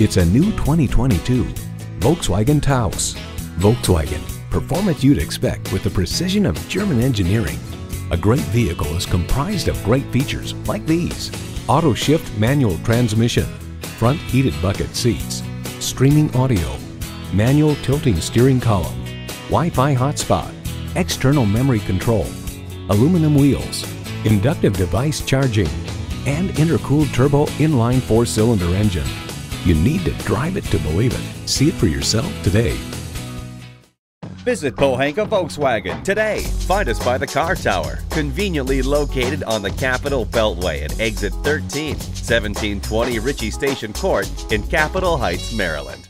It's a new 2022 Volkswagen Taos. Volkswagen, performance you'd expect with the precision of German engineering. A great vehicle is comprised of great features like these. Auto shift manual transmission, front heated bucket seats, streaming audio, manual tilting steering column, Wi-Fi hotspot, external memory control, aluminum wheels, inductive device charging, and intercooled turbo inline four-cylinder engine. You need to drive it to believe it. See it for yourself today. Visit Pohanka Volkswagen today. Find us by the car tower, conveniently located on the Capitol Beltway at exit 13, 1720 Ritchie Station Court in Capitol Heights, Maryland.